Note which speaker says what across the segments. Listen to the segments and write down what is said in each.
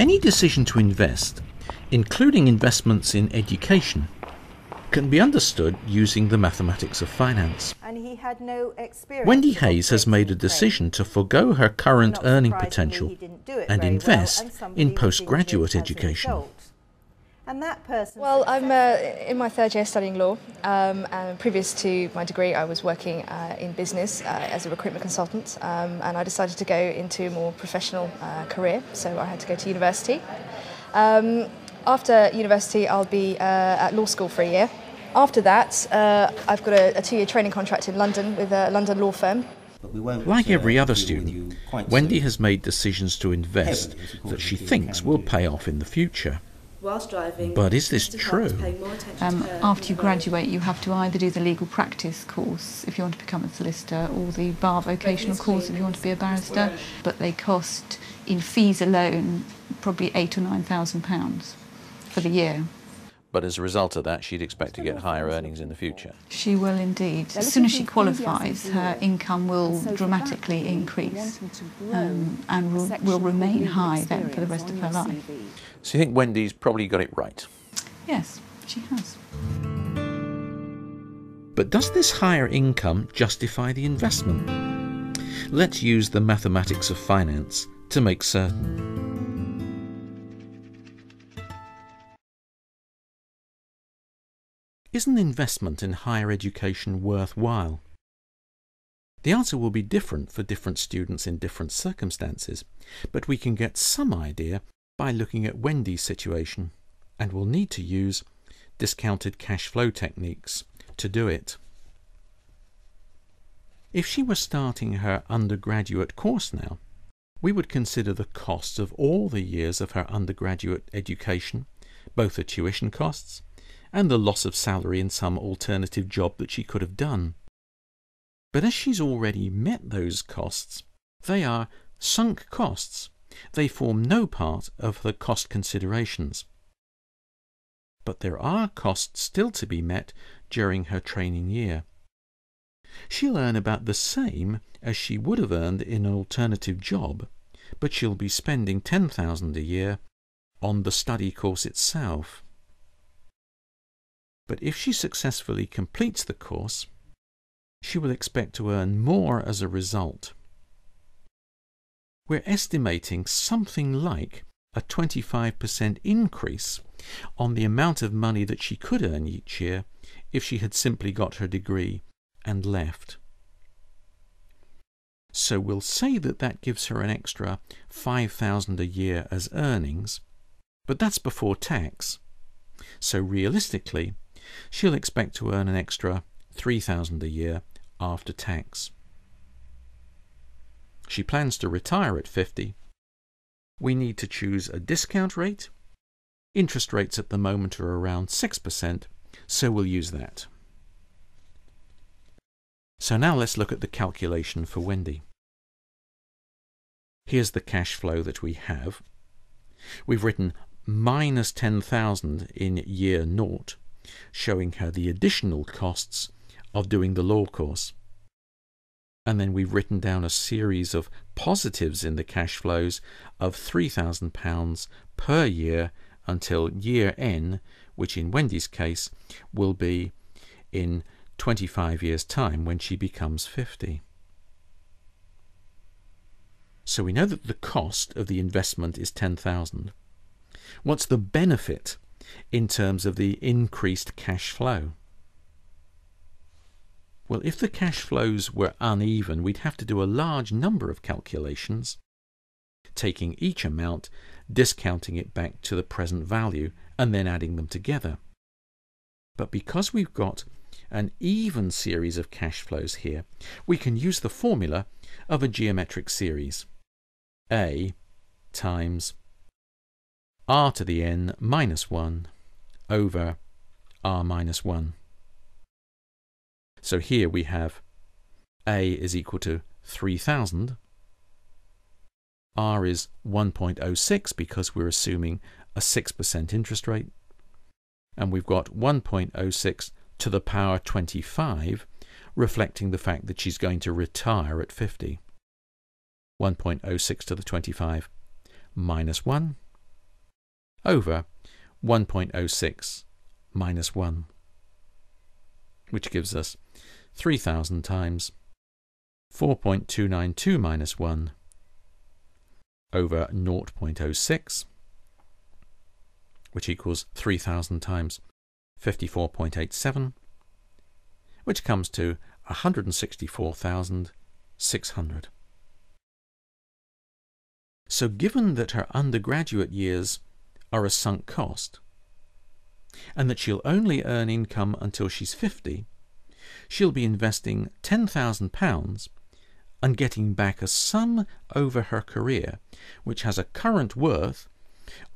Speaker 1: Any decision to invest, including investments in education, can be understood using the mathematics of finance.
Speaker 2: And he had no experience.
Speaker 1: Wendy Hayes has made a decision to forego her current earning potential
Speaker 2: he didn't do it
Speaker 1: and
Speaker 2: very well,
Speaker 1: invest
Speaker 2: and
Speaker 1: in postgraduate
Speaker 2: injured as a
Speaker 1: education.
Speaker 2: result. And that person.
Speaker 3: Well, I'm uh, in my third year studying law. Um, and previous to my degree, I was working uh, in business uh, as a recruitment consultant, um, and I decided to go into a more professional uh, career. So I had to go to university. Um, after university, I'll be uh, at law school for a year. After that, uh, I've got a, a two-year training contract in London with a London law firm.
Speaker 4: But we won't,
Speaker 1: Like
Speaker 4: uh,
Speaker 1: every other
Speaker 4: deal with you
Speaker 1: student, Wendy
Speaker 4: so
Speaker 1: has made decisions to invest
Speaker 4: heavily as we call
Speaker 1: that she thinks will
Speaker 4: accounting.
Speaker 1: pay off in the future.
Speaker 5: Whilst driving,
Speaker 1: But is this
Speaker 5: Mr. Clark was
Speaker 1: true?
Speaker 5: paying more attention
Speaker 6: Um, after you
Speaker 5: than the road.
Speaker 6: graduate, you have to either do the legal practice course if you want to become a solicitor, or the bar vocational course if you want to be a barrister. But they cost, in fees alone, probably eight or nine thousand pounds for the year.
Speaker 1: But as a result of that, she'd expect to get higher earnings in the future.
Speaker 6: She will indeed. As soon as she qualifies, her income will dramatically increase um, and will, will remain high then for the rest of her life.
Speaker 1: So you think Wendy's probably got it right.
Speaker 6: Yes, she has.
Speaker 1: But does this higher income justify the investment? Let's use the mathematics of finance to make certain. Is an investment in higher education worthwhile? The answer will be different for different students in different circumstances, but we can get some idea by looking at Wendy's situation, and we'll need to use discounted cash flow techniques to do it. If she were starting her undergraduate course now, we would consider the costs of all the years of her undergraduate education, both the tuition costs and the loss of salary in some alternative job that she could have done. But as she's already met those costs, they are sunk costs. They form no part of the cost considerations. But there are costs still to be met during her training year. She'll earn about the same as she would have earned in an alternative job, but she'll be spending 10,000 a year on the study course itself. But if she successfully completes the course, she will expect to earn more as a result. We're estimating something like a 25% increase on the amount of money that she could earn each year if she had simply got her degree and left. So we'll say that that gives her an extra 5,000 a year as earnings, but that's before tax. So realistically, she'll expect to earn an extra 3,000 a year after tax. She plans to retire at 50. We need to choose a discount rate. Interest rates at the moment are around 6%, so we'll use that. So now let's look at the calculation for Wendy. Here's the cash flow that we have. We've written minus 10,000 in year naught, showing her the additional costs of doing the law course. And then we've written down a series of positives in the cash flows of £3,000 per year until year N, which in Wendy's case will be in 25 years' time when she becomes 50. So we know that the cost of the investment is 10,000. What's the benefit in terms of the increased cash flow? Well, if the cash flows were uneven, we'd have to do a large number of calculations, taking each amount, discounting it back to the present value, and then adding them together. But because we've got an even series of cash flows here, we can use the formula of a geometric series. A times r to the n minus 1 over r minus 1. So here we have A is equal to 3000. R is 1.06 because we're assuming a 6% interest rate. And we've got 1.06 to the power 25, reflecting the fact that she's going to retire at 50. 1.06 to the 25 minus 1 over 1.06 minus 1, which gives us 3000 times 4.292 minus 1 over 0.06, which equals 3000 times 54.87, which comes to 164,600. So given that her undergraduate years are a sunk cost, and that she'll only earn income until she's 50, she'll be investing £10,000 and getting back a sum over her career which has a current worth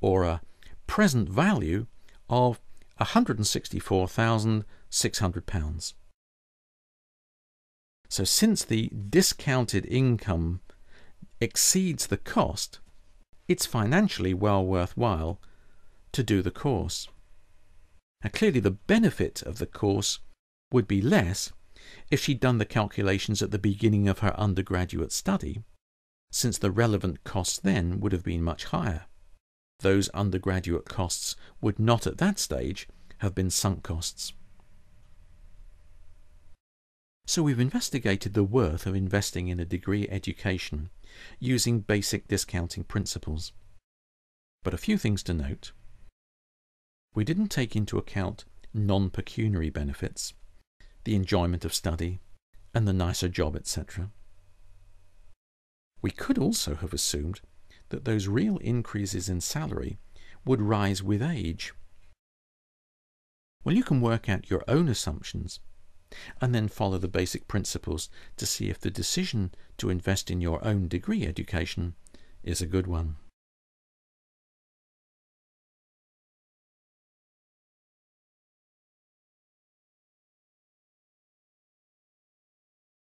Speaker 1: or a present value of £164,600. So since the discounted income exceeds the cost, it's financially well worthwhile to do the course. Now, clearly, the benefit of the course would be less if she'd done the calculations at the beginning of her undergraduate study, since the relevant costs then would have been much higher. Those undergraduate costs would not at that stage have been sunk costs. So we've investigated the worth of investing in a degree education using basic discounting principles. But a few things to note. We didn't take into account non-pecuniary benefits, the enjoyment of study, and the nicer job, etc. We could also have assumed that those real increases in salary would rise with age. Well, you can work out your own assumptions and then follow the basic principles to see if the decision to invest in your own degree education is a good one.